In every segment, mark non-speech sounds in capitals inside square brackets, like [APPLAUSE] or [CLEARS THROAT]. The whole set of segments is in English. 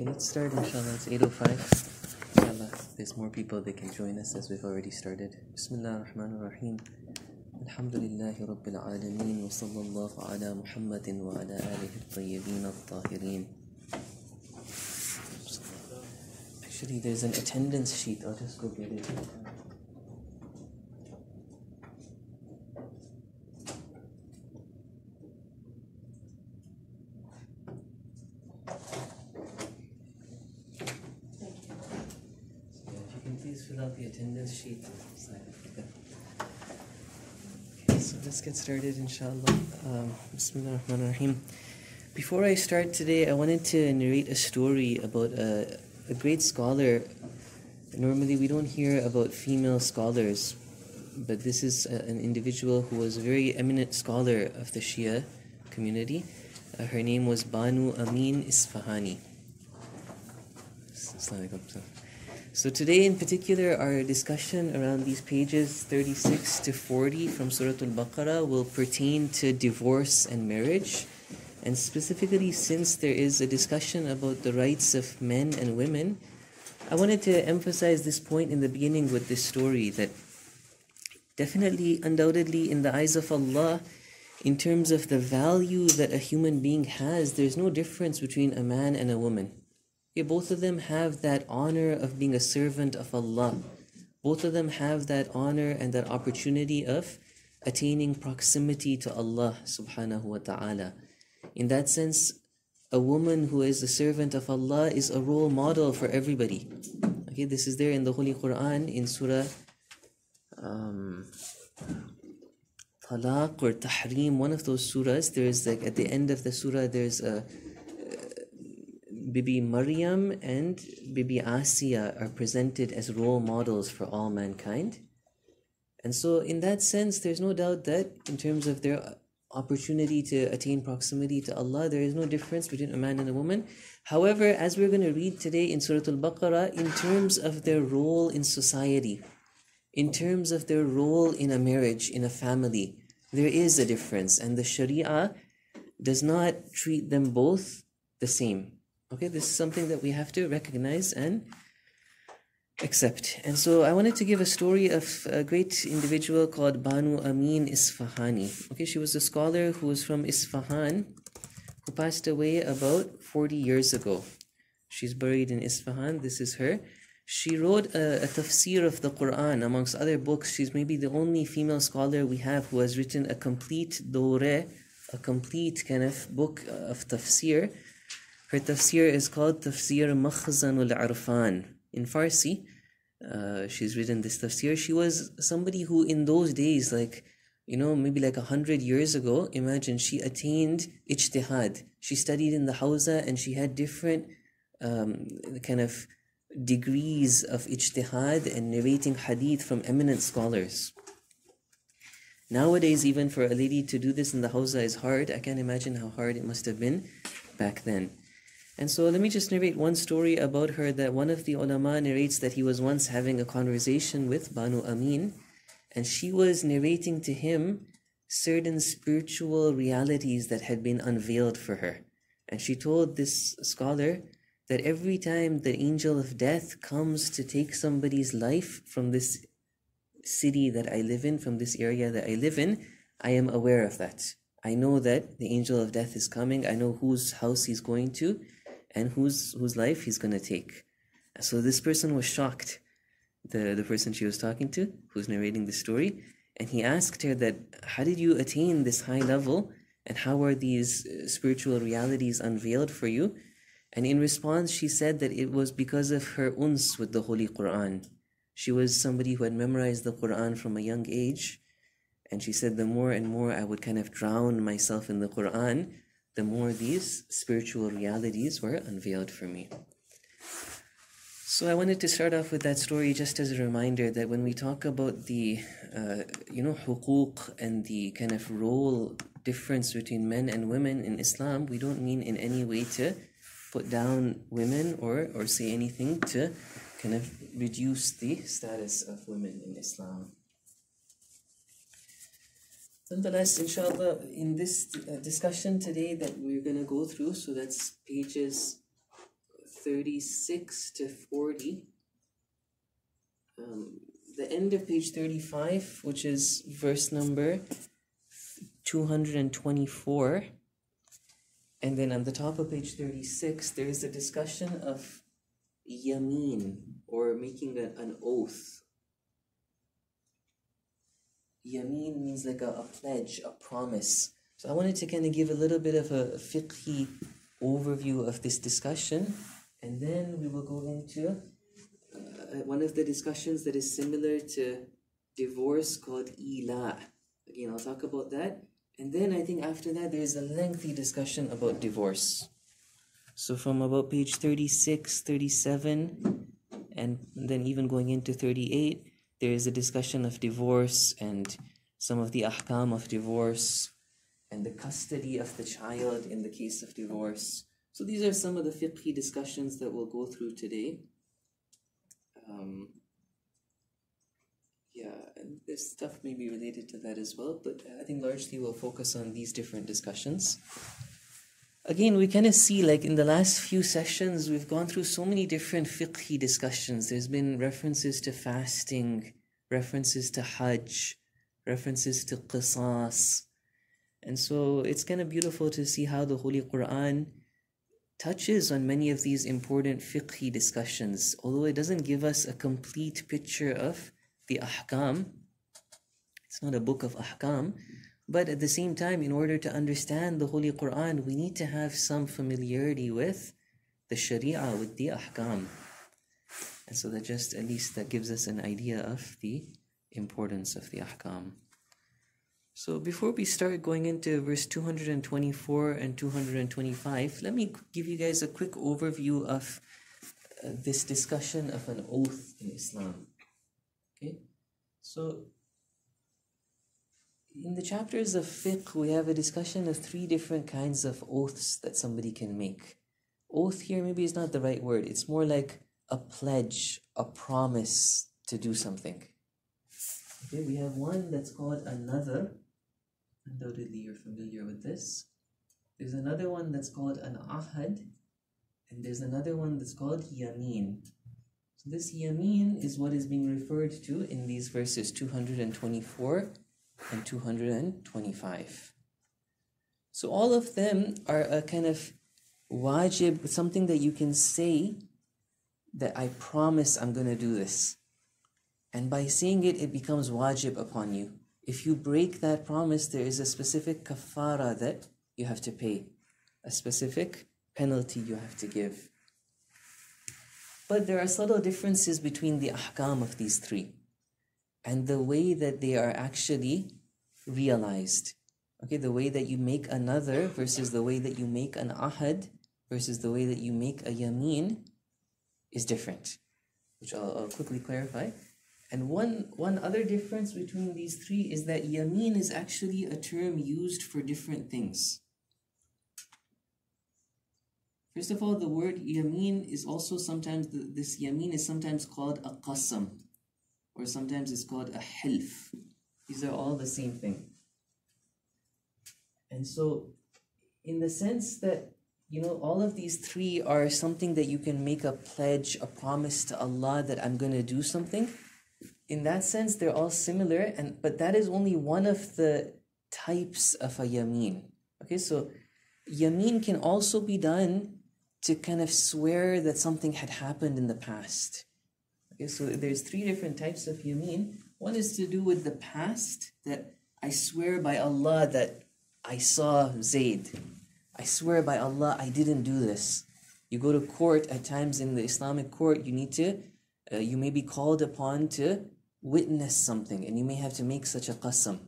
Okay, let's start inshallah. It's 8.05. Inshallah, there's more people that can join us as we've already started. Bismillah ar-Rahman ar-Rahim. Alhamdulillahi Rabbil Alameen wa sallallahu ala Muhammadin wa ala alihi at-tayyibin at-tahirin. Actually, there's an attendance sheet. I'll just go get it. Yeah, if you can please fill attendance sheet. Side Okay, so let's get started, inshallah. Um, Bismillah. Before I start today, I wanted to narrate a story about a, a great scholar. Normally, we don't hear about female scholars, but this is a, an individual who was a very eminent scholar of the Shia community. Uh, her name was Banu Amin Isfahani. So today in particular our discussion around these pages 36 to 40 from Surah Al-Baqarah will pertain to divorce and marriage. And specifically since there is a discussion about the rights of men and women I wanted to emphasize this point in the beginning with this story that definitely undoubtedly in the eyes of Allah in terms of the value that a human being has there's no difference between a man and a woman Okay, both of them have that honor of being a servant of Allah. Both of them have that honor and that opportunity of attaining proximity to Allah subhanahu wa ta'ala. In that sense, a woman who is a servant of Allah is a role model for everybody. Okay, this is there in the Holy Quran in Surah um, Talaq or Tahrim, one of those surahs. There's like at the end of the surah, there's a Bibi Maryam and Bibi Asiya are presented as role models for all mankind. And so, in that sense, there's no doubt that in terms of their opportunity to attain proximity to Allah, there is no difference between a man and a woman. However, as we're going to read today in Surah Al Baqarah, in terms of their role in society, in terms of their role in a marriage, in a family, there is a difference, and the Sharia does not treat them both the same. Okay, this is something that we have to recognize and accept. And so I wanted to give a story of a great individual called Banu Amin Isfahani. Okay, she was a scholar who was from Isfahan who passed away about 40 years ago. She's buried in Isfahan. This is her. She wrote a, a tafsir of the Quran amongst other books. She's maybe the only female scholar we have who has written a complete dore, a complete kind of book uh, of tafsir. Her tafsir is called Tafsir Makhzanul Irfan. In Farsi, uh, she's written this tafsir. She was somebody who, in those days, like, you know, maybe like a hundred years ago, imagine she attained ijtihad. She studied in the Hawza and she had different um, kind of degrees of ijtihad and narrating hadith from eminent scholars. Nowadays, even for a lady to do this in the Hawza is hard. I can't imagine how hard it must have been back then. And so let me just narrate one story about her that one of the ulama narrates that he was once having a conversation with Banu Amin and she was narrating to him certain spiritual realities that had been unveiled for her. And she told this scholar that every time the angel of death comes to take somebody's life from this city that I live in, from this area that I live in, I am aware of that. I know that the angel of death is coming. I know whose house he's going to and whose whose life he's going to take. So this person was shocked, the, the person she was talking to, who's narrating the story, and he asked her that, how did you attain this high level and how are these uh, spiritual realities unveiled for you? And in response, she said that it was because of her uns with the Holy Quran. She was somebody who had memorized the Quran from a young age, and she said the more and more I would kind of drown myself in the Quran, the more these spiritual realities were unveiled for me. So I wanted to start off with that story just as a reminder that when we talk about the, uh, you know, huquq and the kind of role difference between men and women in Islam, we don't mean in any way to put down women or, or say anything to kind of reduce the status of women in Islam. Nonetheless, inshallah, in this uh, discussion today that we're going to go through, so that's pages 36 to 40. Um, the end of page 35, which is verse number 224. And then on the top of page 36, there is a discussion of yameen, or making a, an oath. Yameen means like a, a pledge, a promise. So I wanted to kind of give a little bit of a fiqhi overview of this discussion, and then we will go into uh, one of the discussions that is similar to divorce called ila. Again, I'll talk about that. And then I think after that, there is a lengthy discussion about divorce. So from about page 36, 37, and then even going into 38, there is a discussion of divorce and some of the ahkam of divorce and the custody of the child in the case of divorce. So these are some of the fiqh discussions that we'll go through today. Um, yeah, and this stuff may be related to that as well, but I think largely we'll focus on these different discussions. Again, we kind of see like in the last few sessions, we've gone through so many different fiqhi discussions. There's been references to fasting, references to hajj, references to qisas. And so it's kind of beautiful to see how the Holy Quran touches on many of these important fiqhi discussions, although it doesn't give us a complete picture of the ahkam. It's not a book of ahkam, but at the same time, in order to understand the Holy Quran, we need to have some familiarity with the Sharia, with the ahkam. And so that just at least that gives us an idea of the importance of the ahkam. So before we start going into verse 224 and 225, let me give you guys a quick overview of uh, this discussion of an oath in Islam. Okay, so in the chapters of fiqh, we have a discussion of three different kinds of oaths that somebody can make. Oath here maybe is not the right word, it's more like a pledge, a promise to do something. Okay, we have one that's called a nadr. Undoubtedly, you're familiar with this. There's another one that's called an ahad, and there's another one that's called yameen. So this yameen is what is being referred to in these verses 224 and 225. So all of them are a kind of wajib, something that you can say that I promise I'm going to do this. And by saying it, it becomes wajib upon you. If you break that promise, there is a specific kafara that you have to pay, a specific penalty you have to give. But there are subtle differences between the ahkam of these three and the way that they are actually realized. Okay, the way that you make a nadr versus the way that you make an ahad versus the way that you make a yameen is different, which I'll, I'll quickly clarify. And one, one other difference between these three is that yameen is actually a term used for different things. First of all, the word yameen is also sometimes, this yameen is sometimes called a qasam, or sometimes it's called a hilf. These are all the same thing. And so, in the sense that, you know, all of these three are something that you can make a pledge, a promise to Allah that I'm going to do something. In that sense, they're all similar, and but that is only one of the types of a yameen. Okay, so yameen can also be done to kind of swear that something had happened in the past. Okay, so there's three different types of yameen. One is to do with the past, that I swear by Allah that I saw Zayd. I swear by Allah I didn't do this. You go to court at times in the Islamic court, you need to, uh, you may be called upon to witness something and you may have to make such a qasam.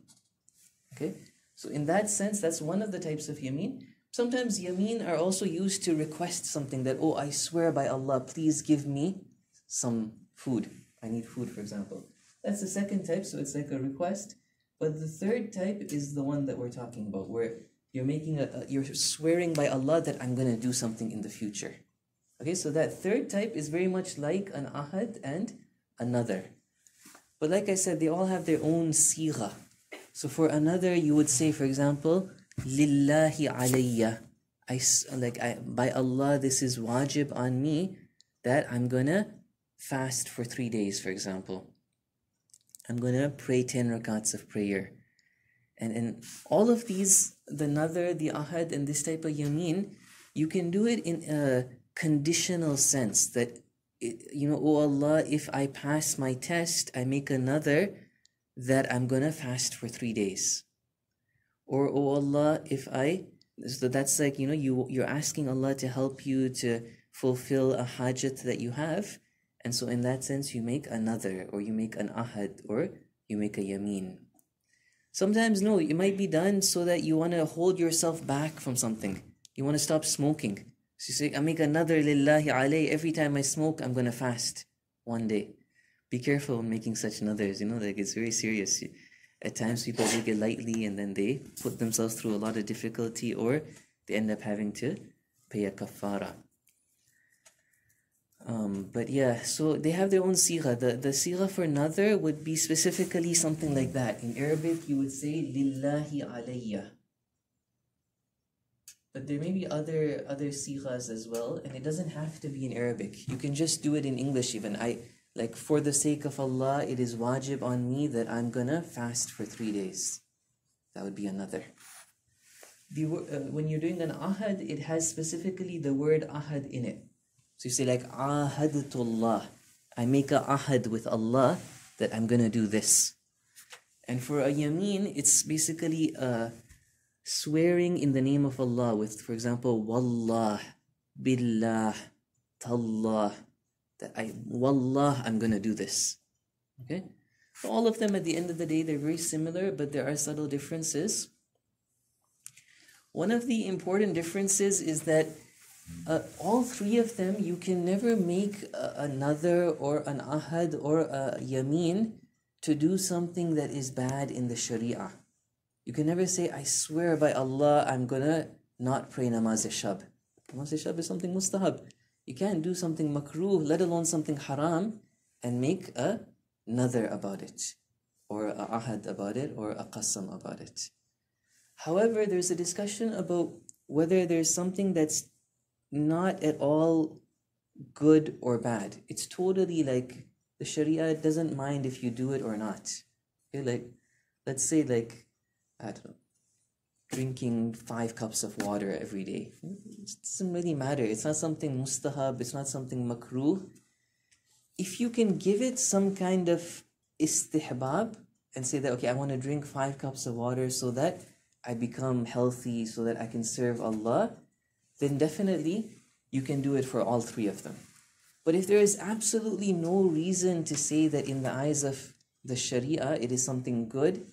Okay? So in that sense, that's one of the types of yameen. Sometimes yameen are also used to request something that, oh, I swear by Allah, please give me some food. I need food, for example. That's the second type, so it's like a request. But the third type is the one that we're talking about, where you're making a, a you're swearing by Allah that I'm gonna do something in the future. Okay, so that third type is very much like an ahad and a nadr. But like I said, they all have their own sigha. So for a nadr, you would say, for example, Lillahi alayya. I like I by Allah this is wajib on me that I'm gonna fast for three days, for example. I'm gonna pray ten rakats of prayer. And and all of these, the nadr, the ahad, and this type of yameen, you can do it in a conditional sense that it, you know, oh Allah, if I pass my test, I make a nadr that I'm gonna fast for three days. Or oh Allah, if I so that's like you know you you're asking Allah to help you to fulfill a hajat that you have, and so in that sense you make a nadr, or you make an ahad, or you make a yameen. Sometimes no, it might be done so that you want to hold yourself back from something. You want to stop smoking. So you say, I make a nadr lillahi alay. Every time I smoke, I'm gonna fast one day. Be careful when making such others. You know, like it's very serious. At times people take it lightly and then they put themselves through a lot of difficulty or they end up having to pay a kafara. Um, but yeah, so they have their own sigha. The the sigha for a nadr would be specifically something like that. In Arabic, you would say lillahi alayya. But there may be other other sighas as well, and it doesn't have to be in Arabic. You can just do it in English even. I like for the sake of Allah, it is wajib on me that I'm gonna fast for three days. That would be a nadr. The, uh, when you're doing an ahad, it has specifically the word ahad in it. So you say like ahadullah. I make a ahad with Allah that I'm gonna do this. And for a yameen, it's basically a swearing in the name of Allah with, for example, wallah, billah, tallah. That I wallah, I'm gonna do this. Okay? So all of them at the end of the day, they're very similar, but there are subtle differences. One of the important differences is that uh, all three of them, you can never make uh, a nadr or an ahad or a yameen to do something that is bad in the sharia. You can never say, I swear by Allah, I'm gonna not pray namaz shab. Namaz shab is something mustahab. You can't do something makruh, let alone something haram, and make a another about it, or a ahad about it, or a qasam about it. However, there's a discussion about whether there's something that's not at all good or bad. It's totally like the Sharia doesn't mind if you do it or not. Okay, like let's say like I don't know, drinking five cups of water every day. It doesn't really matter. It's not something mustahab, it's not something makruh. If you can give it some kind of istihbab and say that okay, I want to drink five cups of water so that I become healthy, so that I can serve Allah, then definitely you can do it for all three of them. But if there is absolutely no reason to say that in the eyes of the Sharia it is something good,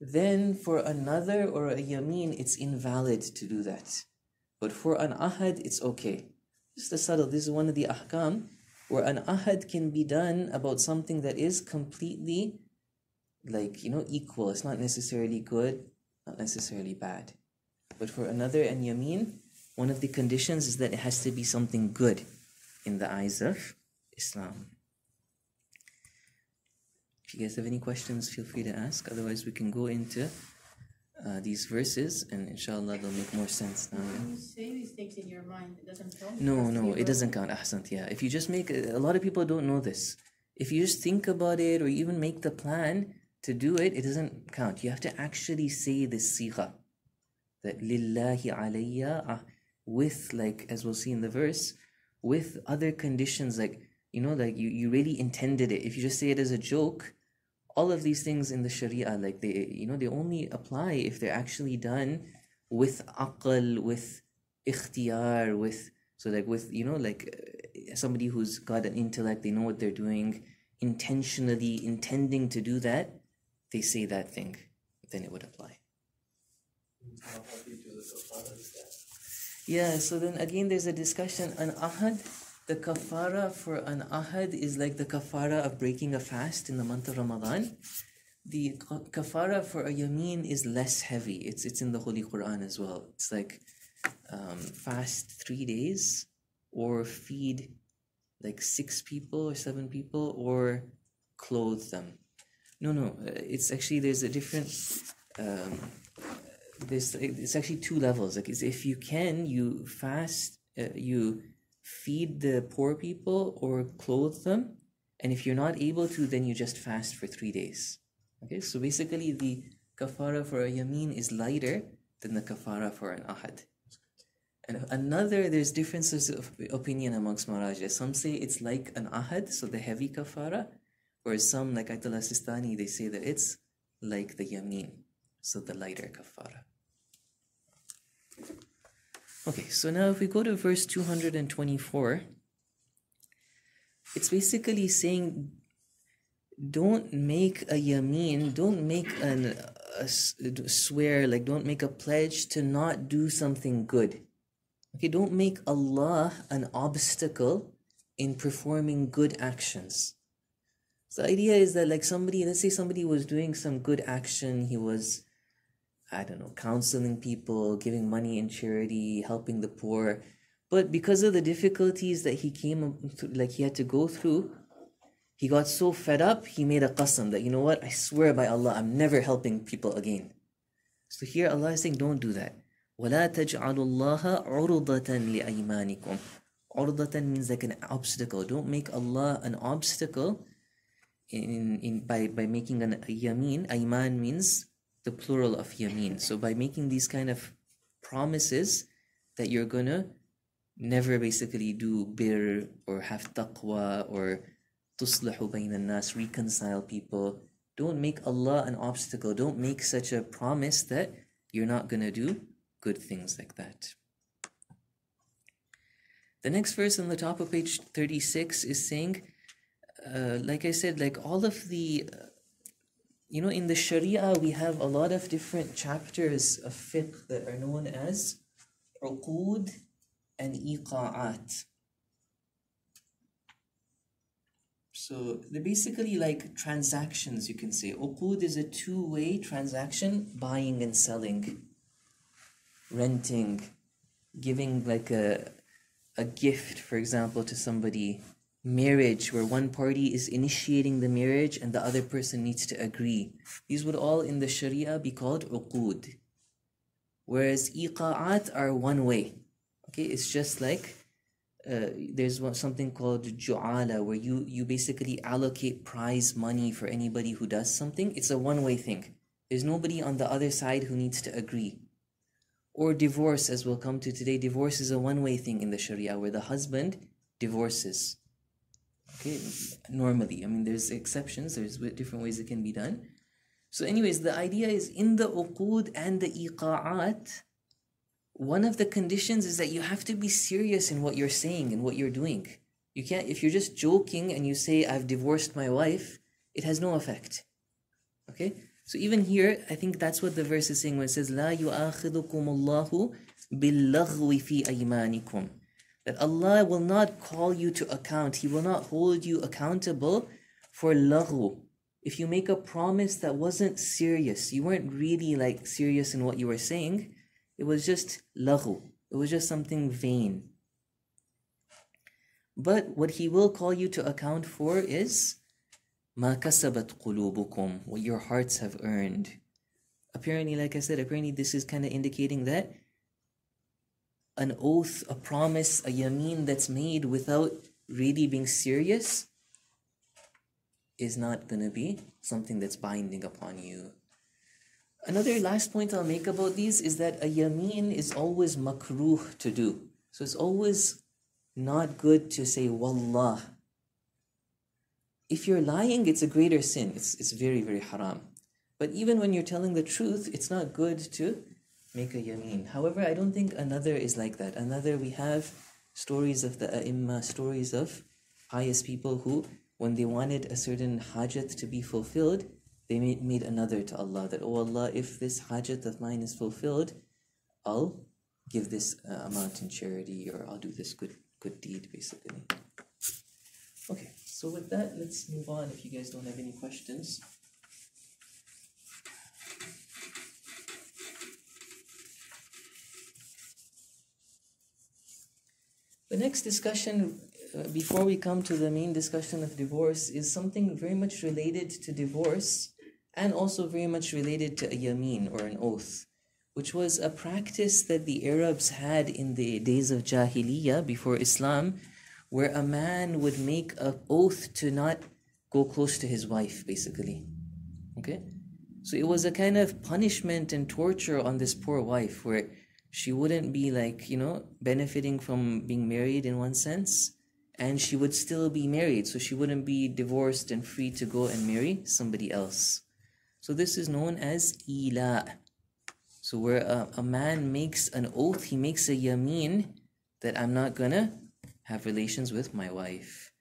then for a nadr or a yameen it's invalid to do that. But for an ahad it's okay. Just a subtle, this is one of the ahkam where an ahad can be done about something that is completely like, you know, equal. It's not necessarily good, not necessarily bad. But for a nadr and yameen, one of the conditions is that it has to be something good in the eyes of Islam. If you guys have any questions, feel free to ask. Otherwise, we can go into uh, these verses, and inshallah, they'll make more sense now. When you say these things in your mind, it doesn't count. No, no, it doesn't count. Ahsant, yeah. If you just make a lot of people don't know this. If you just think about it or even make the plan to do it, it doesn't count. You have to actually say this sigha that lillahi alayya ah, with like as we'll see in the verse with other conditions like you know like you, you really intended it. If you just say it as a joke all of these things in the sharia like they you know they only apply if they're actually done with aql with ikhtiyar with so like with you know like uh, somebody who's got an intellect they know what they're doing intentionally intending to do that they say that thing then it would apply yeah, so then again, there's a discussion. on ahad, the kafara for an ahad is like the kafara of breaking a fast in the month of Ramadan. The ka- kafara for a yameen is less heavy. It's it's in the Holy Quran as well. It's like um, fast three days, or feed like six people or seven people, or clothe them. No, no, uh, it's actually there's a different. Um, this it's actually two levels. Like if you can, you fast, uh, you feed the poor people or clothe them, and if you're not able to, then you just fast for three days. Okay, so basically the kafara for a yamin is lighter than the kafara for an ahad. And a nadr, there's differences of opinion amongst Maraja. Some say it's like an ahad, so the heavy kafara, whereas some, like Ayatollah Sistani, they say that it's like the yamin, so the lighter kafara. Okay, so now if we go to verse 224, it's basically saying don't make a yamin, don't make an, a swear, like don't make a pledge to not do something good. Okay, don't make Allah an obstacle in performing good actions. So the idea is that like somebody, let's say somebody was doing some good action, he was, I don't know, counseling people, giving money in charity, helping the poor. But because of the difficulties that he came, like he had to go through, he got so fed up, he made a qasam that, you know what, I swear by Allah, I'm never helping people again. So here Allah is saying, don't do that. وَلَا تَجْعَلُوا اللَّهَ عُرُضَةً لِأَيْمَانِكُمْ عُرْضَةً means like an obstacle. Don't make Allah an obstacle in, in by, by making an yamin. Ayman means the plural of yamin. So by making these kind of promises that you're gonna never basically do bir or have taqwa or tuslihu bayna nas, reconcile people. Don't make Allah an obstacle. Don't make such a promise that you're not gonna do good things like that. The next verse on the top of page 36 is saying, uh, like I said, like all of the, uh, you know, in the Sharia, we have a lot of different chapters of fiqh that are known as uqud and iqa'at. So they're basically like transactions, you can say. Uqud is a two way transaction, buying and selling renting, giving like a a gift, for example, to somebody, marriage, where one party is initiating the marriage and the other person needs to agree. These would all in the Sharia be called uqud. Whereas iqa'at are one way. Okay, it's just like uh, there's something called ju'ala where you, you basically allocate prize money for anybody who does something. It's a one way thing. There's nobody on the other side who needs to agree. Or divorce, as we'll come to today. Divorce is a one way thing in the Sharia where the husband divorces okay normally. I mean there's exceptions there's different ways it can be done. So anyways the idea is in the uqud and the iqa'at one of the conditions is that you have to be serious in what you're saying and what you're doing. You can't if you're just joking and you say i've divorced my wife it has no effect. Okay? So even here i think that's what the verse is saying when it says la yu'akhidukum allahu bil fi aymanikum that Allah will not call you to account. He will not hold you accountable for laghw. If you make a promise that wasn't serious, you weren't really like serious in what you were saying, it was just laghw. It was just something vain. But what he will call you to account for is ma qulubukum, what your hearts have earned. Apparently, like I said, apparently this is kind of indicating that an oath a promise a yamin that's made without really being serious is not going to be something that's binding upon you another last point I'll make about these is that a yamin is always makruh to do so it's always not good to say wallah if you're lying, it's a greater sin. It's, it's very, very haram. But even when you're telling the truth, it's not good to make a yameen. However, I don't think a nadr is like that. A nadr, we have stories of the ai stories of pious people who, when they wanted a certain hajat to be fulfilled, they made, made a nadr to Allah that, oh Allah, if this hajat of mine is fulfilled, I'll give this uh, amount in charity or I'll do this good good deed, basically. Okay. So with that, let's move on if you guys don't have any questions. The next discussion, uh, before we come to the main discussion of divorce, is something very much related to divorce and also very much related to a yamin or an oath, which was a practice that the Arabs had in the days of Jahiliyyah before Islam, where a man would make an oath to not go close to his wife, basically. Okay? So it was a kind of punishment and torture on this poor wife where she wouldn't be like, you know, benefiting from being married in one sense, and she would still be married, so she wouldn't be divorced and free to go and marry somebody else. So this is known as ila. So where a, a man makes an oath, he makes a yameen that I'm not gonna have relations with my wife.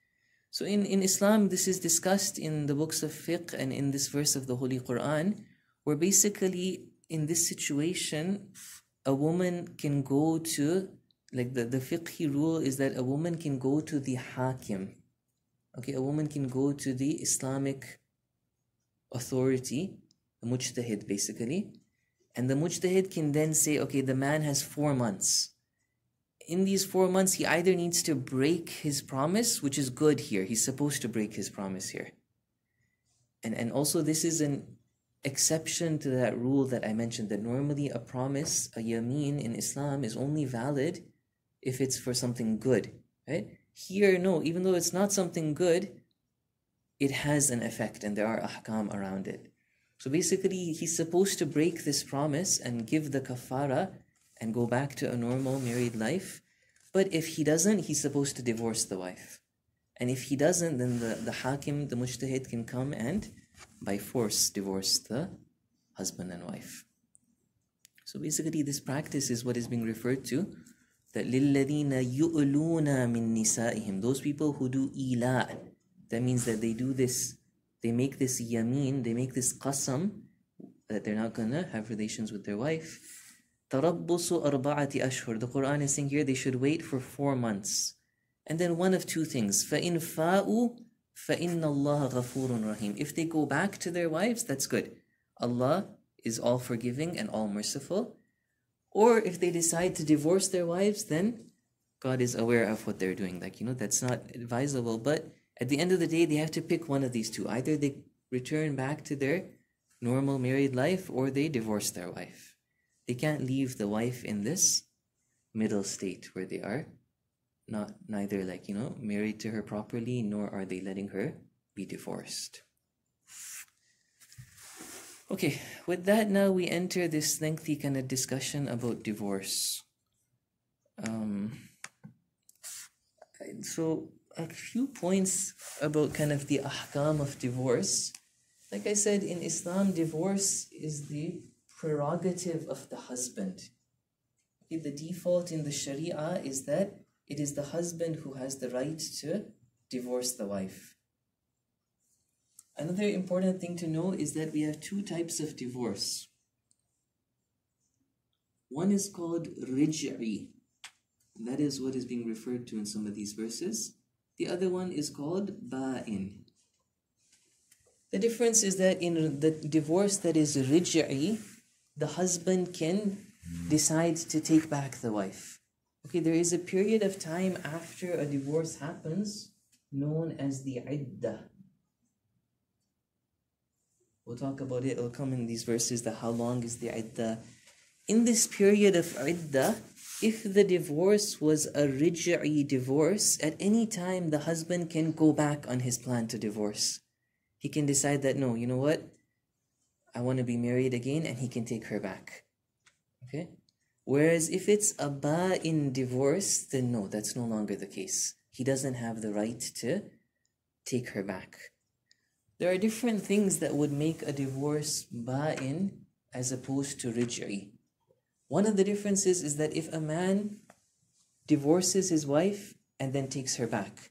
So in, in Islam, this is discussed in the books of fiqh and in this verse of the Holy Quran, where basically in this situation, a woman can go to, like the, the fiqhi rule is that a woman can go to the hakim. Okay, a woman can go to the Islamic authority, the mujtahid basically, and the mujtahid can then say, okay, the man has four months in these four months, he either needs to break his promise, which is good here. He's supposed to break his promise here. And, and also, this is an exception to that rule that I mentioned that normally a promise, a yameen in Islam, is only valid if it's for something good, right? Here, no, even though it's not something good, it has an effect and there are ahkam around it. So basically, he's supposed to break this promise and give the kafara and go back to a normal married life. But if he doesn't, he's supposed to divorce the wife. And if he doesn't, then the, the hakim, the mujtahid, can come and by force divorce the husband and wife. So basically, this practice is what is being referred to that لِلَّذِينَ يُؤْلُونَ مِن نِسَائِهِمْ Those people who do ila, that means that they do this, they make this yameen, they make this qasam, that they're not gonna have relations with their wife. تربص أربعة أشهر. The Quran is saying here they should wait for four months. And then one of two things. فَإِن فَاءُوا فَإِنَّ اللَّهَ غَفُورٌ رَحِيمٌ. If they go back to their wives, that's good. Allah is all forgiving and all merciful. Or if they decide to divorce their wives, then God is aware of what they're doing. Like, you know, that's not advisable. But at the end of the day, they have to pick one of these two. Either they return back to their normal married life or they divorce their wife. They can't leave the wife in this middle state where they are not neither like you know married to her properly nor are they letting her be divorced. Okay with that now we enter this lengthy kind of discussion about divorce. Um so a few points about kind of the ahkam of divorce. Like i said in islam divorce is the prerogative of the husband. The default in the Sharia is that it is the husband who has the right to divorce the wife. Another important thing to know is that we have two types of divorce. One is called rij'i. That is what is being referred to in some of these verses. The other one is called ba'in. The difference is that in the divorce that is rij'i, the husband can decide to take back the wife. Okay, there is a period of time after a divorce happens known as the iddah. We'll talk about it, it'll come in these verses that how long is the iddah. In this period of iddah, if the divorce was a rij'i divorce, at any time the husband can go back on his plan to divorce. He can decide that no, you know what? I want to be married again, and he can take her back. Whereas if it's a ba-in divorce, then no, that's no longer the case. He doesn't have the right to take her back. There are different things that would make a divorce ba-in as opposed to rij'i. One of the differences is that if a man divorces his wife and then takes her back,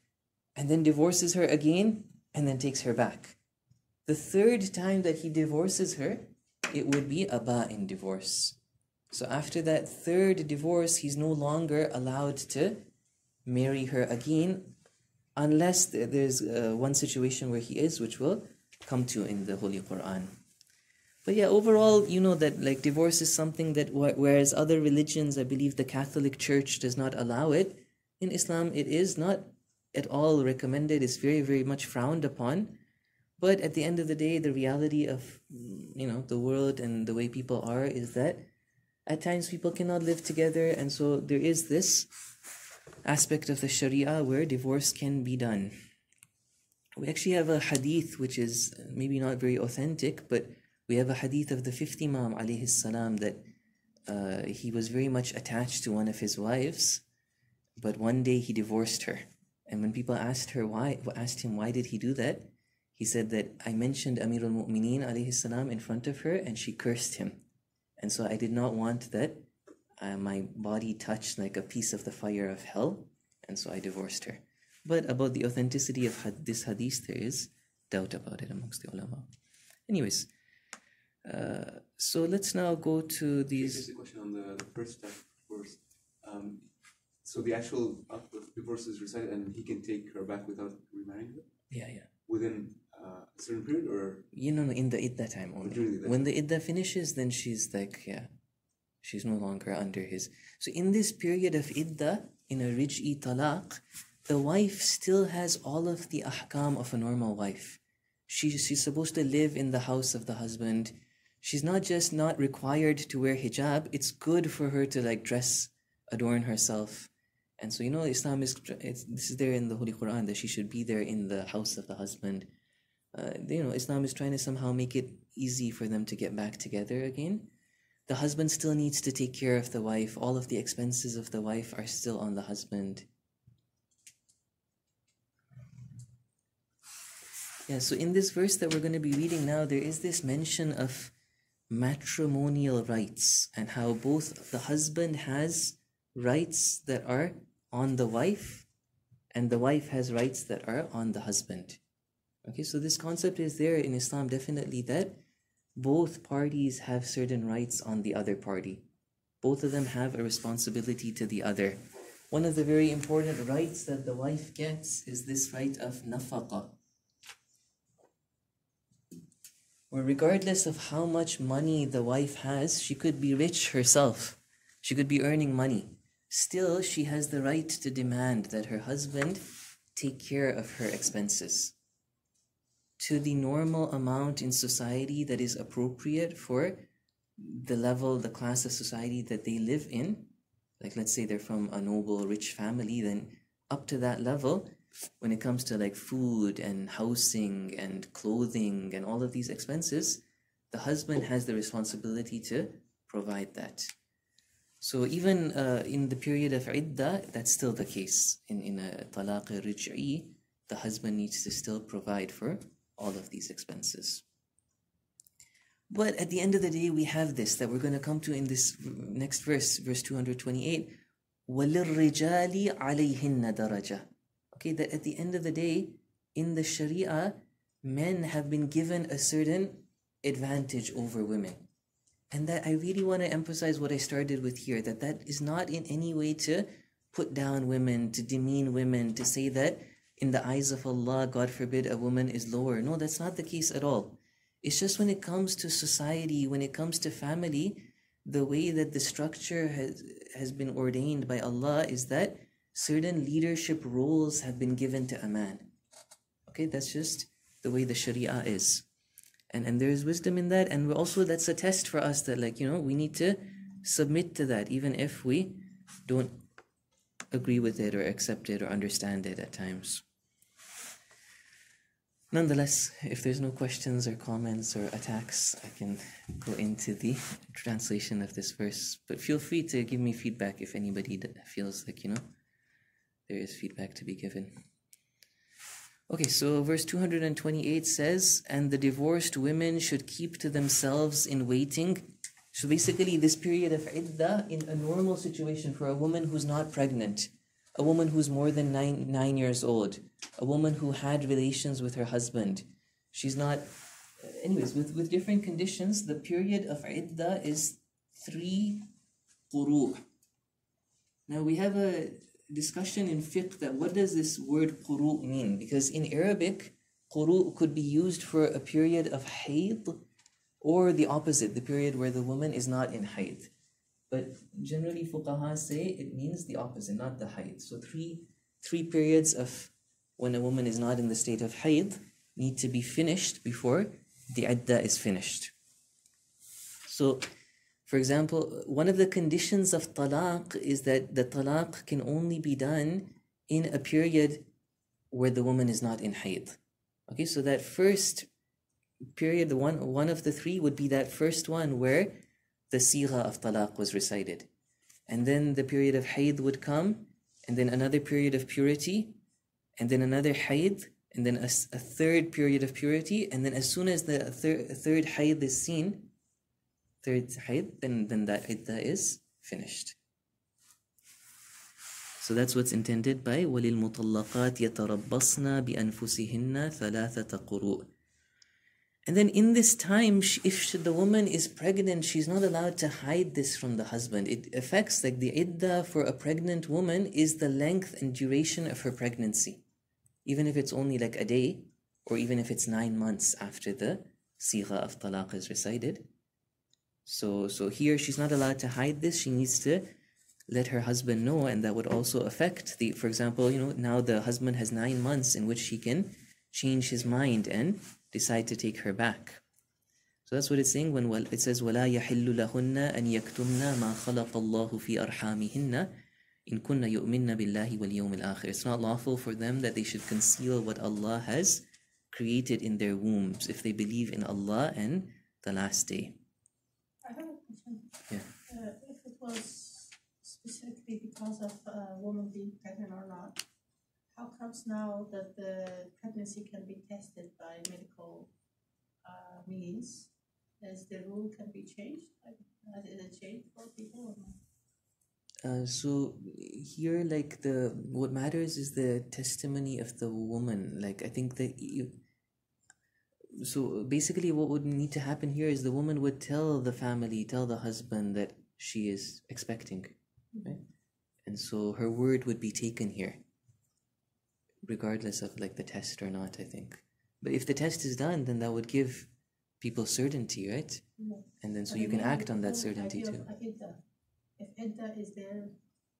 and then divorces her again and then takes her back, the third time that he divorces her, it would be a ba-in divorce. So after that third divorce, he's no longer allowed to marry her again unless there's uh, one situation where he is, which we'll come to in the Holy Quran. But yeah, overall, you know that like divorce is something that whereas other religions, I believe the Catholic Church does not allow it, in Islam it is not at all recommended. It's very, very much frowned upon. But at the end of the day, the reality of you know the world and the way people are is that at times people cannot live together, and so there is this aspect of the Sharia where divorce can be done. We actually have a hadith which is maybe not very authentic, but we have a hadith of the fifth Imam alayhi salam that uh, he was very much attached to one of his wives, but one day he divorced her. And when people asked her why, asked him why did he do that, he said that I mentioned Amir al-Mu'mineen alayhi salam in front of her and she cursed him. And so I did not want that uh, my body touched like a piece of the fire of hell, and so I divorced her. But about the authenticity of had- this hadith, there is doubt about it amongst the ulama. Anyways, uh, so let's now go to these. Just a question on the first step first. Um, so the actual of divorce is recited, and he can take her back without remarrying her Yeah, yeah. within uh, certain period, or You know, in the idda time only. The iddah. When the idda finishes, then she's like, yeah, she's no longer under his. So in this period of idda, in a rij'i talaq, the wife still has all of the ahkam of a normal wife. She, she's supposed to live in the house of the husband. She's not just not required to wear hijab, it's good for her to like dress, adorn herself. And so, you know, Islam is, it's, this is there in the Holy Quran that she should be there in the house of the husband uh, you know, Islam is trying to somehow make it easy for them to get back together again. The husband still needs to take care of the wife. All of the expenses of the wife are still on the husband. Yeah, so in this verse that we're going to be reading now, there is this mention of matrimonial rights and how both the husband has rights that are on the wife and the wife has rights that are on the husband. Okay, so this concept is there in Islam definitely that both parties have certain rights on the other party. Both of them have a responsibility to the other. One of the very important rights that the wife gets is this right of nafaqa. Where regardless of how much money the wife has, she could be rich herself. She could be earning money. Still, she has the right to demand that her husband take care of her expenses to the normal amount in society that is appropriate for the level, the class of society that they live in. Like, let's say they're from a noble, rich family, then up to that level, when it comes to like food and housing and clothing and all of these expenses, the husband has the responsibility to provide that. So even uh, in the period of idda, that's still the case. In in a talaq rij'i, the husband needs to still provide for all of these expenses. But at the end of the day, we have this that we're going to come to in this next verse, verse 228. وَلِلرِّجَالِ عَلَيْهِنَّ دَرَجَةً Okay, that at the end of the day, in the Sharia, men have been given a certain advantage over women. And that I really want to emphasize what I started with here, that that is not in any way to put down women, to demean women, to say that in the eyes of Allah, God forbid, a woman is lower. No, that's not the case at all. It's just when it comes to society, when it comes to family, the way that the structure has, has been ordained by Allah is that certain leadership roles have been given to a man. Okay, that's just the way the Sharia is. And, and there is wisdom in that, and also that's a test for us that, like, you know, we need to submit to that, even if we don't agree with it or accept it or understand it at times. Nonetheless, if there's no questions or comments or attacks, I can go into the translation of this verse. But feel free to give me feedback if anybody feels like, you know, there is feedback to be given. Okay, so verse 228 says, And the divorced women should keep to themselves in waiting. So basically, this period of iddah in a normal situation for a woman who's not pregnant, a woman who's more than nine, nine years old, a woman who had relations with her husband. She's not, anyways, with, with different conditions, the period of iddah is three quru. Now we have a discussion in fiqh that what does this word quru mean? Because in Arabic, quru could be used for a period of hayd or the opposite, the period where the woman is not in hayd. But generally, fuqaha say it means the opposite, not the hayd. So three three periods of when a woman is not in the state of hayd need to be finished before the iddah is finished. So For example, one of the conditions of talaq is that the talaq can only be done in a period where the woman is not in hayd. Okay, so that first period, the one one of the three would be that first one where the sigha of talaq was recited. And then the period of hayd would come, and then another period of purity, and then another hayd, and then a, s- a third period of purity, and then as soon as the thir- third hayd is seen, third hayd, then, then that iddah is finished. So that's what's intended by وَلِلْمُطَلَّقَاتِ يَتَرَبَّصْنَ بِأَنفُسِهِنَّ ثَلَاثَةَ قُرُوء and then in this time, sh- if sh- the woman is pregnant, she's not allowed to hide this from the husband. It affects, like the iddah for a pregnant woman is the length and duration of her pregnancy. Even if it's only like a day, or even if it's nine months after the sigha of talaq is recited. So, so here she's not allowed to hide this. She needs to let her husband know, and that would also affect the, for example, you know, now the husband has nine months in which he can change his mind and decide to take her back. So that's what it's saying when wal- it says وَلَا يَحِلُّ لَهُنَّ أَن يَكْتُمْنَ مَا خَلَقَ اللَّهُ فِي أَرْحَامِهِنَّ إِن كُنَّ يُؤْمِنَّ بِاللَّهِ وَالْيَوْمِ الْآخِرِ It's not lawful for them that they should conceal what Allah has created in their wombs if they believe in Allah and the last day. I have a question. Yeah. Uh, if it was specifically because of a woman being pregnant or not, how comes now that the pregnancy can be tested by medical uh, means? As the rule can be changed? Has it changed for people? Uh, so here, like the what matters is the testimony of the woman. Like I think that you. So basically, what would need to happen here is the woman would tell the family, tell the husband that she is expecting, right? And so her word would be taken here, regardless of like the test or not. I think, but if the test is done, then that would give people certainty, right? Yeah. And then so But you can act on that certainty too. If Idda is there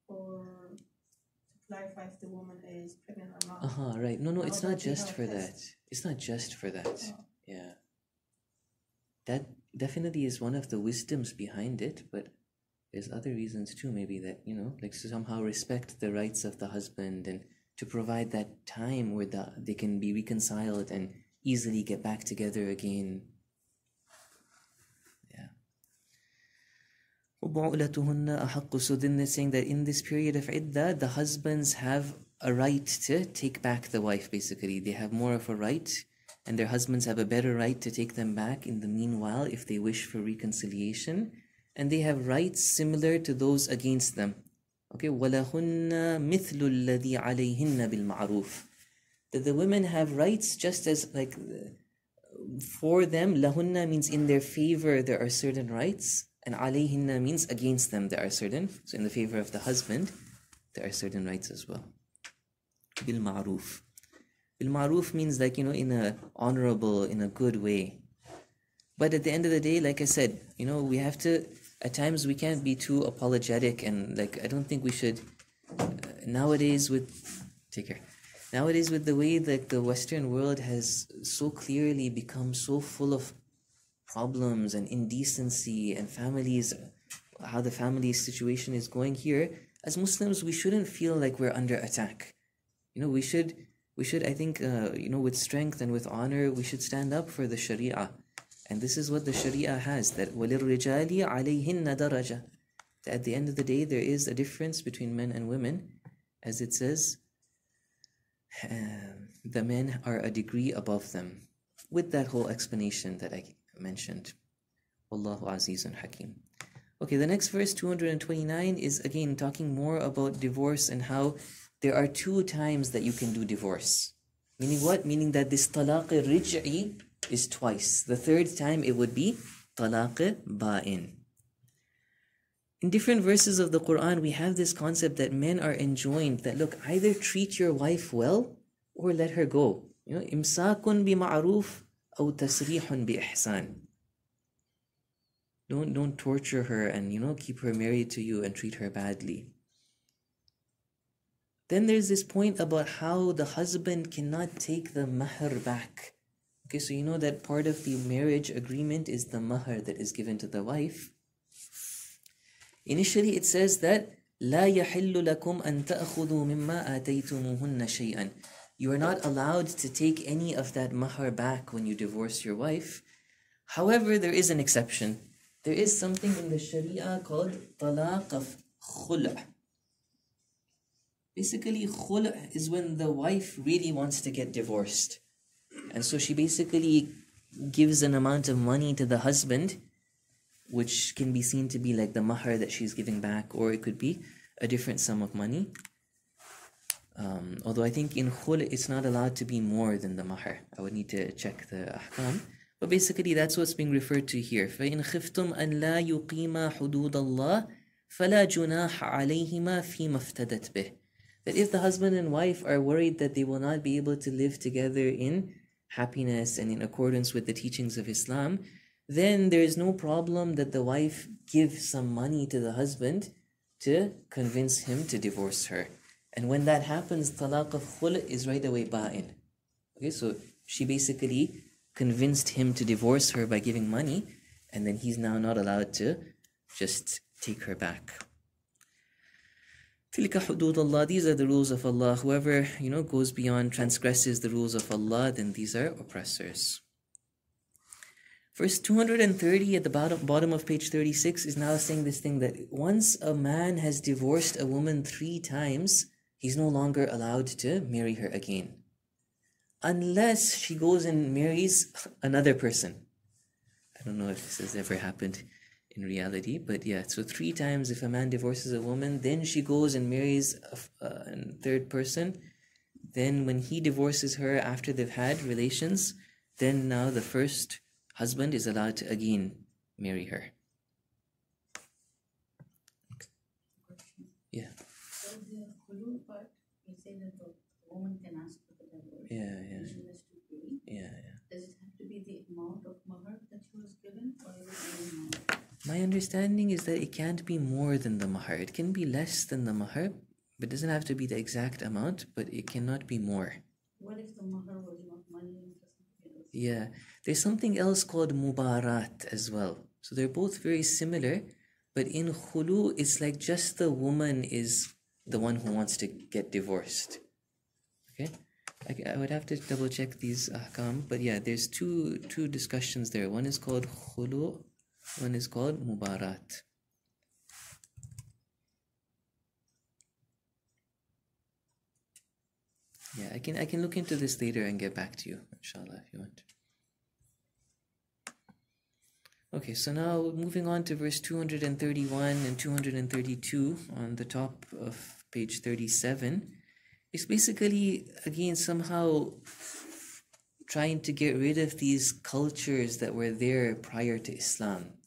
for to clarify if the woman is pregnant or not. Uh huh. Right. No, no. It's not just for test? that. It's not just for that. Oh. Yeah. That definitely is one of the wisdoms behind it, but there's other reasons too. Maybe that you know, like somehow respect the rights of the husband and to provide that time where the, they can be reconciled and easily get back together again. Yeah. So then they're saying that in this period of iddah, the husbands have a right to take back the wife, basically. They have more of a right, and their husbands have a better right to take them back in the meanwhile if they wish for reconciliation. And they have rights similar to those against them Okay, وَلَهُنَّ مِثْلُ الَّذِي عَلَيْهِنَّ بِالْمَعْرُوفِ That the women have rights just as, like, for them, lahunna means in their favor there are certain rights, and alayhinna means against them there are certain. So in the favor of the husband, there are certain rights as well. Bil ma'ruf. Bil ma'ruf means like, you know, in a honorable, in a good way. But at the end of the day, like I said, you know, we have to, at times we can't be too apologetic and like, I don't think we should, uh, nowadays with, take care. Nowadays with the way that the Western world has so clearly become so full of problems and indecency and families, how the family situation is going here, as Muslims, we shouldn't feel like we're under attack. You know, we should, we should, I think, uh, you know, with strength and with honor, we should stand up for the Sharia. And this is what the Sharia has that وَلِلرِّجَالِ عَلَيْهِنَّ دَرَجَةً that At the end of the day, there is a difference between men and women, as it says, um, the men are a degree above them. With that whole explanation that I mentioned. Wallahu Azizun Hakim. Okay, the next verse, 229, is again talking more about divorce and how there are two times that you can do divorce. Meaning what? Meaning that this talaq raj'i is twice. The third time it would be talaq ba'in. In different verses of the Quran, we have this concept that men are enjoined that look, either treat your wife well or let her go. You know, imsakun bi ma'ruf aw tasrihun bi ihsan. Don't don't torture her and you know keep her married to you and treat her badly. Then there's this point about how the husband cannot take the mahr back. Okay, so you know that part of the marriage agreement is the mahr that is given to the wife. Initially, it says that لا يحل لكم أن تأخذوا مما آتيتموهن شيئا. You are not allowed to take any of that mahar back when you divorce your wife. However, there is an exception. There is something in the Sharia called talaq of khul'. Basically, khul' is when the wife really wants to get divorced. And so she basically gives an amount of money to the husband, which can be seen to be like the mahar that she's giving back, or it could be a different sum of money. Um, although I think in khul it's not allowed to be more than the mahar. I would need to check the ahkam. But basically that's what's being referred to here. فَإِنْ خِفْتُمْ أَنْ لَا يُقِيمَا حُدُودَ اللَّهِ فَلَا جُنَاحَ عَلَيْهِمَا فِي مَفْتَدَتْ بِهِ That if the husband and wife are worried that they will not be able to live together in happiness and in accordance with the teachings of Islam, then there is no problem that the wife give some money to the husband to convince him to divorce her. And when that happens, talaq of khul is right away ba'in. Okay, so she basically convinced him to divorce her by giving money, and then he's now not allowed to just take her back. Tilka these are the rules of Allah. Whoever, you know, goes beyond, transgresses the rules of Allah, then these are oppressors. Verse 230 at the bottom, bottom of page 36 is now saying this thing that once a man has divorced a woman three times, he's no longer allowed to marry her again. Unless she goes and marries another person. I don't know if this has ever happened in reality, but yeah, so three times if a man divorces a woman, then she goes and marries a, uh, a third person. Then when he divorces her after they've had relations, then now the first husband is allowed to again marry her. Yeah. So the part, you say that the woman can ask for the divorce. Yeah, yeah. and She has to pay. Yeah, yeah. Does it have to be the amount of mahar that she was given or is it any amount? My understanding is that it can't be more than the mahar. It can be less than the mahar, but it doesn't have to be the exact amount, but it cannot be more. What if the mahar was not money and it was something else? Yeah. There's something else called mubarat as well. So they're both very similar, but in khulu, it's like just the woman is the one who wants to get divorced. Okay? I, I would have to double check these uh, ahkam, but yeah, there's two two discussions there. One is called khulu, one is called mubarat. Yeah, I can I can look into this later and get back to you, inshallah, if you want. Okay, so now moving on to verse 231 and 232 on the top of page 37. It's basically, again, somehow trying to get rid of these cultures that were there prior to Islam,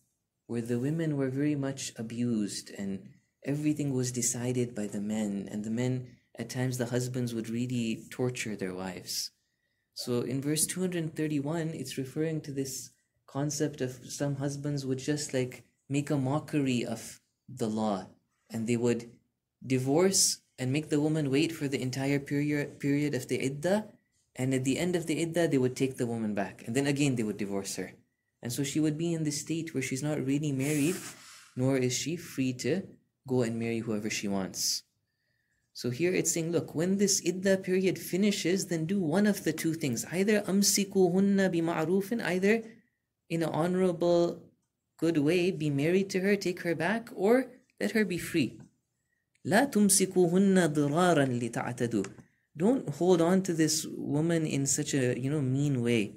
where the women were very much abused and everything was decided by the men, and the men, at times, the husbands would really torture their wives. So in verse 231, it's referring to this concept of some husbands would just like make a mockery of the law. And they would divorce and make the woman wait for the entire period period of the iddah. And at the end of the iddah they would take the woman back. And then again they would divorce her and so she would be in this state where she's not really married nor is she free to go and marry whoever she wants so here it's saying, look, when this idda period finishes, then do one of the two things. Either amsikuhunna bima'rufin, either in an honorable, good way, be married to her, take her back, or let her be free. لا تمسكوهن ضرارا لتعتدوا. Don't hold on to this woman in such a you know mean way.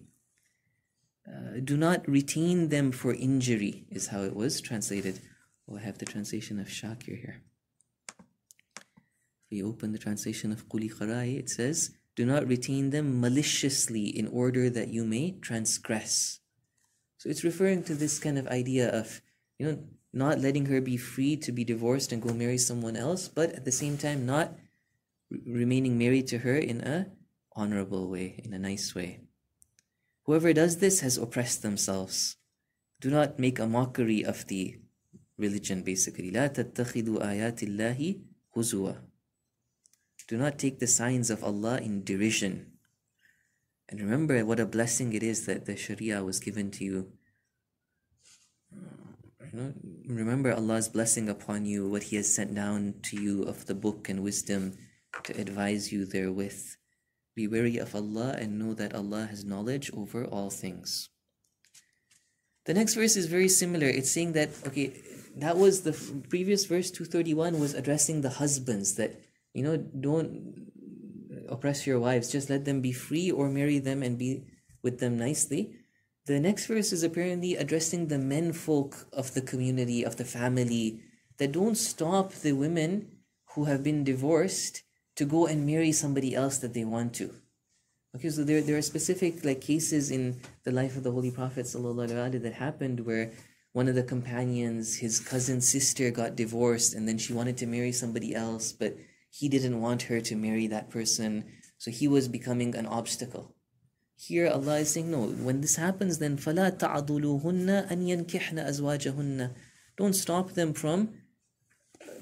Uh, do not retain them for injury, is how it was translated. Oh, I have the translation of Shakir here. If we open the translation of Quli Qarai, it says, Do not retain them maliciously in order that you may transgress. So it's referring to this kind of idea of, you know, not letting her be free to be divorced and go marry someone else, but at the same time not remaining married to her in a honorable way, in a nice way. Whoever does this has oppressed themselves. Do not make a mockery of the religion, basically. لا تتخذوا آيات الله هزوا. Do not take the signs of Allah in derision. And remember what a blessing it is that the Sharia was given to you. You know, remember Allah's blessing upon you, what He has sent down to you of the book and wisdom to advise you therewith. Be wary of Allah and know that Allah has knowledge over all things. The next verse is very similar. It's saying that, okay, that was the previous verse 231 was addressing the husbands that, you know, don't oppress your wives, just let them be free or marry them and be with them nicely. The next verse is apparently addressing the men folk of the community, of the family, that don't stop the women who have been divorced to go and marry somebody else that they want to. Okay, so there, there are specific like cases in the life of the Holy Prophet ﷺ that happened where one of the companions, his cousin's sister got divorced and then she wanted to marry somebody else, but he didn't want her to marry that person, so he was becoming an obstacle. Here Allah is saying, no, when this happens, then فَلَا تَعْضُلُوهُنَّ أَن يَنْكِحْنَ أَزْوَاجَهُنَّ Don't stop them from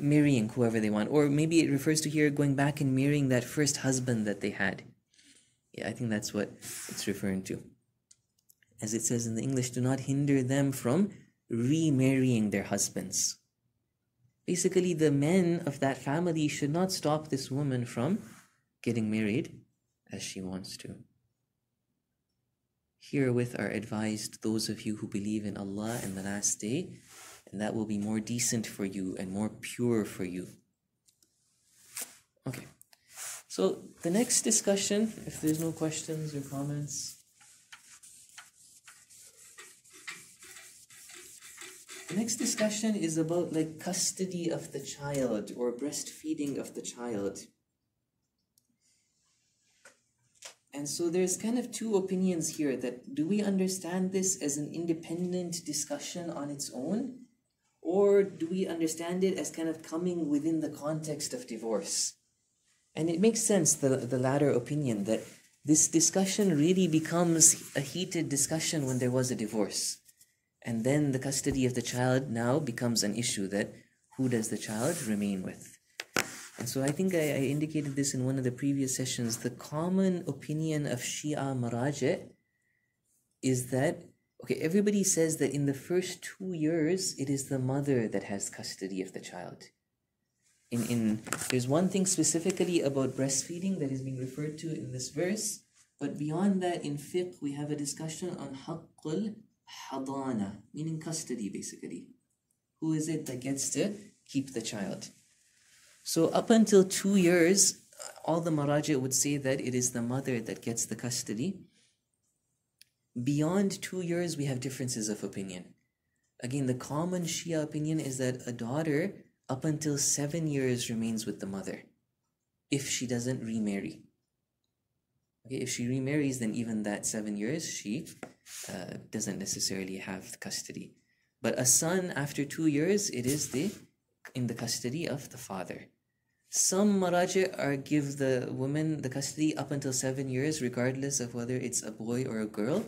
marrying whoever they want. Or maybe it refers to here going back and marrying that first husband that they had. Yeah, I think that's what it's referring to. As it says in the English, do not hinder them from remarrying their husbands. Basically, the men of that family should not stop this woman from getting married as she wants to. Herewith are advised those of you who believe in Allah and the last day, and that will be more decent for you and more pure for you. Okay. So the next discussion, if there's no questions or comments. The next discussion is about like custody of the child or breastfeeding of the child. And so there's kind of two opinions here that do we understand this as an independent discussion on its own? Or do we understand it as kind of coming within the context of divorce? And it makes sense, the, the latter opinion, that this discussion really becomes a heated discussion when there was a divorce. And then the custody of the child now becomes an issue that who does the child remain with? And so I think I, I indicated this in one of the previous sessions. The common opinion of Shia Maraji is that, okay, everybody says that in the first two years, it is the mother that has custody of the child. In, in There's one thing specifically about breastfeeding that is being referred to in this verse, but beyond that, in fiqh, we have a discussion on haqqul hadana, meaning custody basically. Who is it that gets to keep the child? So up until two years, all the maraji would say that it is the mother that gets the custody. Beyond two years, we have differences of opinion. Again, the common Shia opinion is that a daughter up until seven years remains with the mother if she doesn't remarry. Okay, if she remarries, then even that seven years, she uh, doesn't necessarily have custody. But a son after two years, it is the in the custody of the father. Some maraji are give the woman the custody up until seven years, regardless of whether it's a boy or a girl.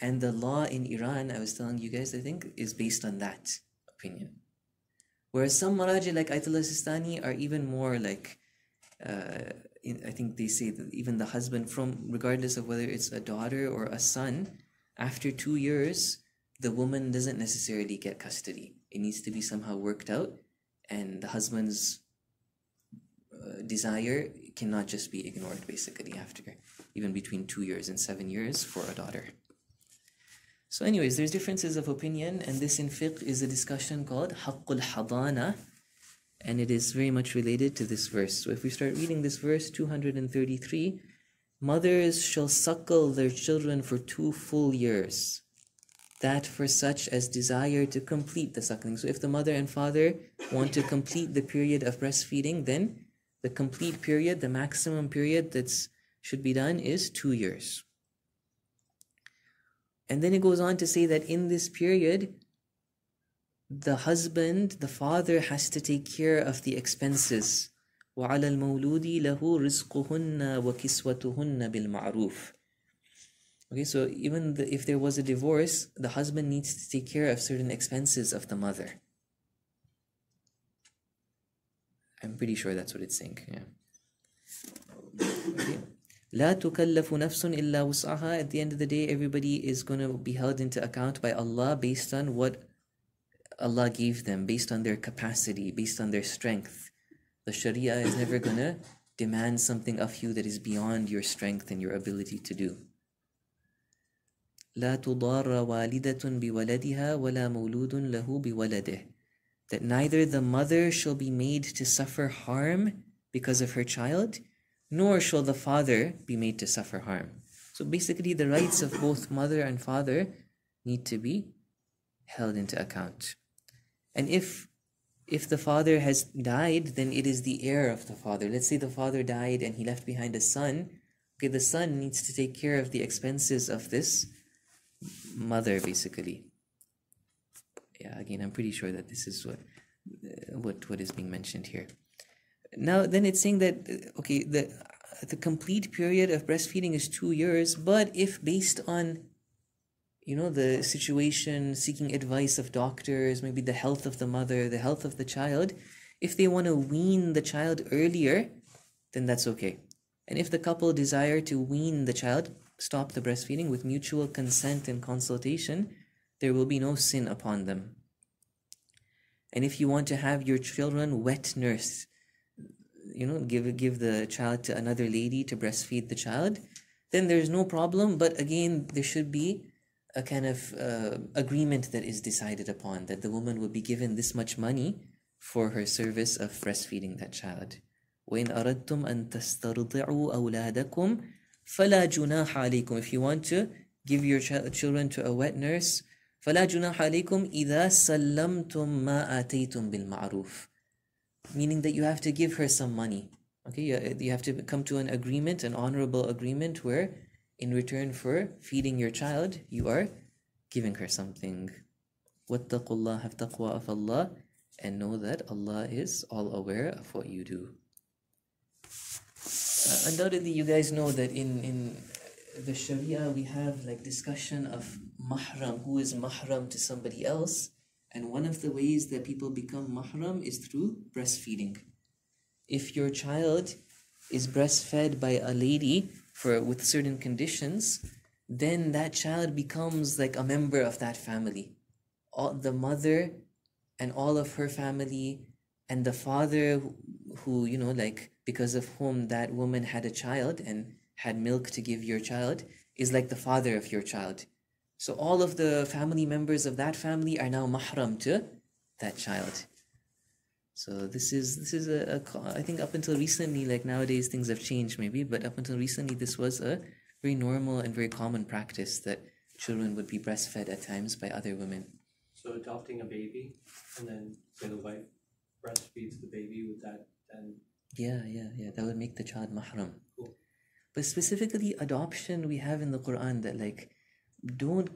And the law in Iran, I was telling you guys, I think, is based on that opinion. Whereas some maraji like Ayatollah Sistani are even more like, uh, in, I think they say that even the husband, from regardless of whether it's a daughter or a son, after two years, the woman doesn't necessarily get custody. It needs to be somehow worked out, and the husband's uh, desire cannot just be ignored basically after even between two years and seven years for a daughter. So, anyways, there's differences of opinion, and this in fiqh is a discussion called Haqqul Hadana, and it is very much related to this verse. So, if we start reading this verse 233, mothers shall suckle their children for two full years, that for such as desire to complete the suckling. So, if the mother and father want to complete the period of breastfeeding, then the complete period, the maximum period that's should be done is two years. And then it goes on to say that in this period, the husband, the father has to take care of the expenses. وعلى المولود له رزقهن وكسوتهن بالمعروف. Okay, so even the, if there was a divorce, the husband needs to take care of certain expenses of the mother. I'm pretty sure that's what it's saying. Yeah. Okay. لا تكلف نفس إلا وسعها. At the end of the day, everybody is going to be held into account by Allah based on what Allah gave them based on their capacity, based on their strength. The Sharia is never gonna demand something of you that is beyond your strength and your ability to do. لا تضار والدة بولدها ولا مولود له بولده that neither the mother shall be made to suffer harm because of her child, nor shall the father be made to suffer harm. So basically, the rights of both mother and father need to be held into account. And if if the father has died, then it is the heir of the father. Let's say the father died and he left behind a son. Okay, the son needs to take care of the expenses of this mother, basically yeah again i'm pretty sure that this is what uh, what what is being mentioned here now then it's saying that uh, okay the the complete period of breastfeeding is 2 years but if based on you know the situation seeking advice of doctors maybe the health of the mother the health of the child if they want to wean the child earlier then that's okay and if the couple desire to wean the child stop the breastfeeding with mutual consent and consultation there will be no sin upon them. And if you want to have your children wet nurse, you know, give give the child to another lady to breastfeed the child, then there's no problem. But again, there should be a kind of uh, agreement that is decided upon that the woman will be given this much money for her service of breastfeeding that child. وإن أردتم أن تسترضعوا أولادكم فلا جناح عليكم. If you want to give your ch- children to a wet nurse, فلا جناح عليكم إذا سلمتم ما آتيتم بالمعروف meaning that you have to give her some money. Okay, you, you have to come to an agreement, an honorable agreement, where in return for feeding your child, you are giving her something. Wattaqullah, have taqwa of Allah, and know that Allah is all aware of what you do. Uh, undoubtedly, you guys know that in, in the Sharia, we have like discussion of mahram, who is mahram to somebody else and one of the ways that people become mahram is through breastfeeding. If your child is breastfed by a lady for with certain conditions, then that child becomes like a member of that family. All the mother and all of her family and the father who, who you know like because of whom that woman had a child and had milk to give your child is like the father of your child. So all of the family members of that family are now mahram to that child. So this is this is a, a I think up until recently, like nowadays things have changed maybe, but up until recently this was a very normal and very common practice that children would be breastfed at times by other women. So adopting a baby and then say the wife breastfeeds the baby with that then Yeah, yeah, yeah. That would make the child mahram. Cool. But specifically adoption, we have in the Quran that like don't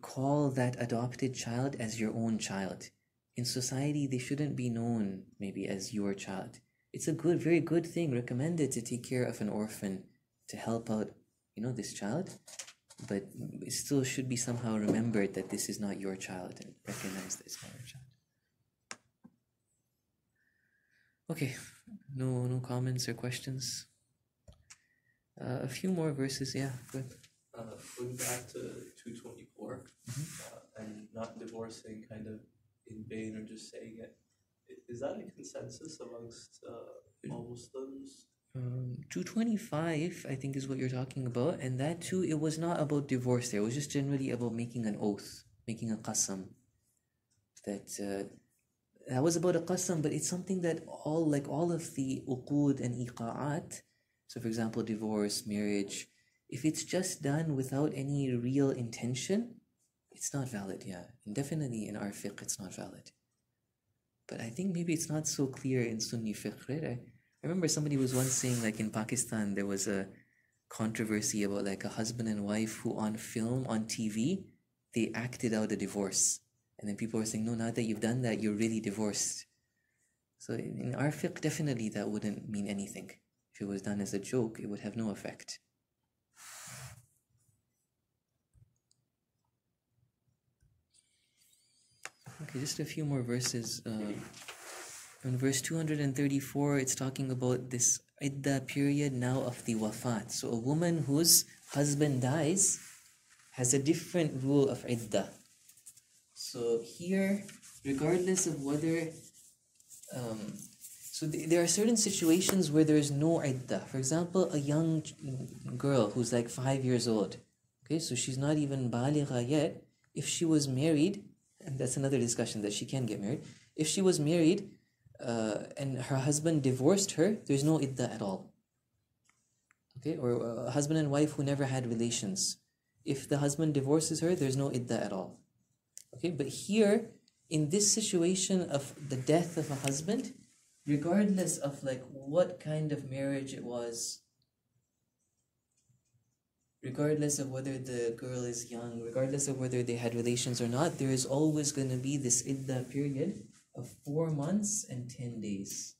call that adopted child as your own child. In society, they shouldn't be known maybe as your child. It's a good, very good thing, recommended to take care of an orphan, to help out, you know, this child. But it still should be somehow remembered that this is not your child and recognize that it's not your child. Okay, no no comments or questions. Uh, a few more verses, yeah. Good. Uh, going back to 224 uh, and not divorcing kind of in vain or just saying it, is that a consensus amongst uh, all Muslims? Um, 225, I think, is what you're talking about, and that too, it was not about divorce there. It was just generally about making an oath, making a qasam. That uh, that was about a qasam, but it's something that all like all of the uqud and iqa'at. So, for example, divorce, marriage, if it's just done without any real intention, it's not valid. Yeah, and definitely in our fiqh, it's not valid. But I think maybe it's not so clear in Sunni fiqh, right? I, I remember somebody was once saying like in Pakistan there was a controversy about like a husband and wife who on film on TV they acted out a divorce and then people were saying no now that you've done that you're really divorced so in our fiqh definitely that wouldn't mean anything if it was done as a joke it would have no effect okay just a few more verses uh, in verse 234, it's talking about this idda period now of the wafat. So a woman whose husband dies has a different rule of idda. So here regardless of whether um, so th- there are certain situations where there is no idda. For example, a young ch- girl who's like five years old. Okay, so she's not even baligha yet. If she was married, and that's another discussion that she can get married. If she was married uh, and her husband divorced her, there's no idda at all. Okay, or a husband and wife who never had relations. If the husband divorces her, there's no idda at all. Okay, but here, in this situation of the death of a husband, regardless of like what kind of marriage it was, regardless of whether the girl is young, regardless of whether they had relations or not, there is always going to be this iddah period of four months and ten days.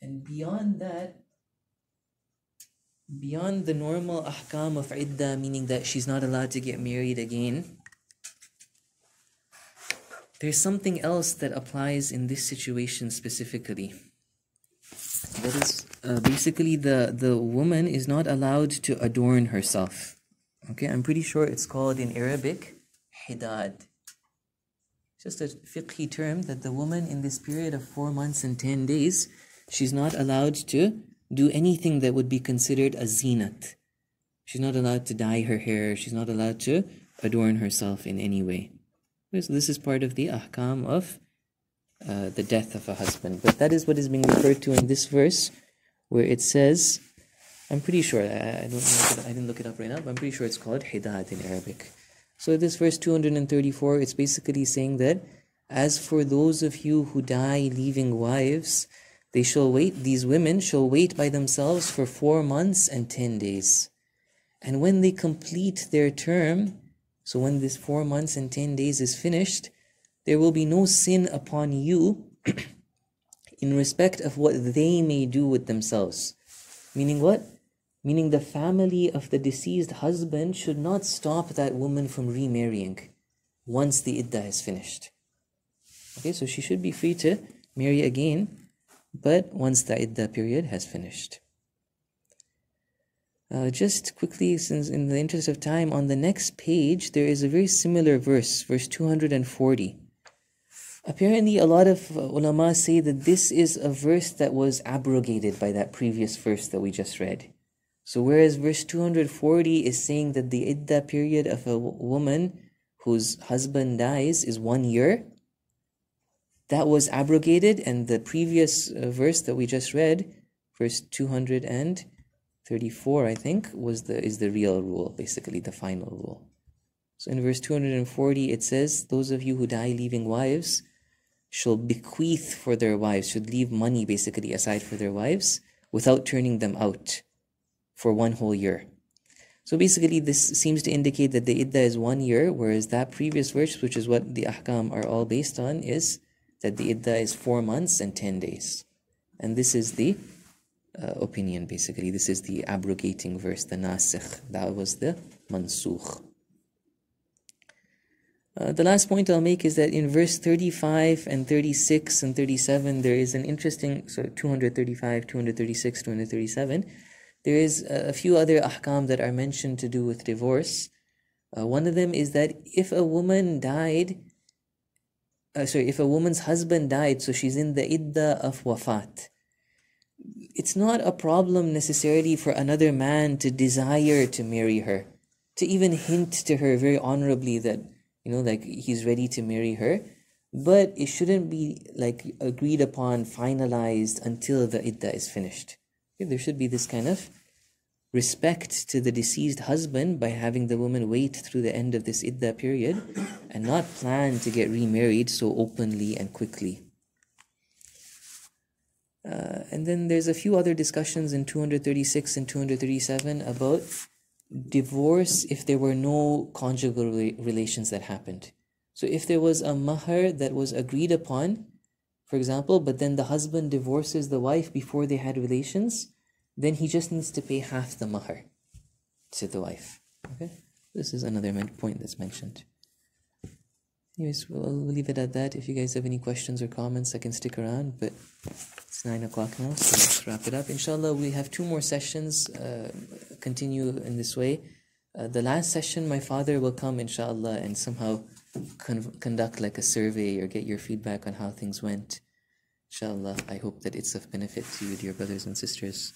And beyond that, beyond the normal ahkam of iddah, meaning that she's not allowed to get married again, there's something else that applies in this situation specifically. That is, uh, basically, the, the woman is not allowed to adorn herself. Okay, I'm pretty sure it's called in Arabic hidad. Just a fiqhi term that the woman in this period of four months and ten days, she's not allowed to do anything that would be considered a zinat. She's not allowed to dye her hair, she's not allowed to adorn herself in any way. So this is part of the ahkam of uh, the death of a husband. But that is what is being referred to in this verse, where it says, I'm pretty sure, I, I don't know, I didn't look it up right now, but I'm pretty sure it's called hidad in Arabic. So this verse 234, it's basically saying that, as for those of you who die leaving wives, they shall wait, these women shall wait by themselves for four months and ten days. And when they complete their term, so when this four months and ten days is finished, there will be no sin upon you [CLEARS THROAT] in respect of what they may do with themselves. Meaning what? Meaning the family of the deceased husband should not stop that woman from remarrying once the iddah is finished. Okay, so she should be free to marry again, but once the iddah period has finished. Uh, just quickly, since in the interest of time, on the next page there is a very similar verse, verse 240. Apparently, a lot of uh, ulama say that this is a verse that was abrogated by that previous verse that we just read. So, whereas verse 240 is saying that the idda period of a woman whose husband dies is one year, that was abrogated, and the previous uh, verse that we just read, verse 234, I think, was the is the real rule, basically the final rule. So in verse 240, it says, Those of you who die leaving wives shall bequeath for their wives, should leave money basically aside for their wives without turning them out for one whole year. So basically, this seems to indicate that the iddah is one year, whereas that previous verse, which is what the ahkam are all based on, is that the iddah is four months and ten days. And this is the uh, opinion, basically. This is the abrogating verse, the nasikh. That was the mansukh. Uh, the last point I'll make is that in verse 35 and 36 and 37, there is an interesting, so 235, 236, 237, there is a, few other ahkam that are mentioned to do with divorce. Uh, one of them is that if a woman died, uh, sorry, if a woman's husband died, so she's in the iddah of wafat, it's not a problem necessarily for another man to desire to marry her, to even hint to her very honorably that, you know, like he's ready to marry her. But it shouldn't be like agreed upon, finalized until the idda is finished. Okay, there should be this kind of respect to the deceased husband by having the woman wait through the end of this idda period and not plan to get remarried so openly and quickly. Uh, and then there's a few other discussions in 236 and 237 about divorce if there were no conjugal re- relations that happened. So if there was a mahar that was agreed upon, for example, but then the husband divorces the wife before they had relations, then he just needs to pay half the mahar to the wife. Okay? This is another point that's mentioned. Anyways, we'll, we'll leave it at that. If you guys have any questions or comments, I can stick around, but it's 9 o'clock now, so let's wrap it up. Inshallah, we have two more sessions, uh, continue in this way. Uh, the last session, my father will come, inshallah, and somehow con- conduct like a survey or get your feedback on how things went. Inshallah, I hope that it's of benefit to you, dear brothers and sisters.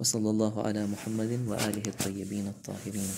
وصلى الله على محمد وآله الطيبين الطاهرين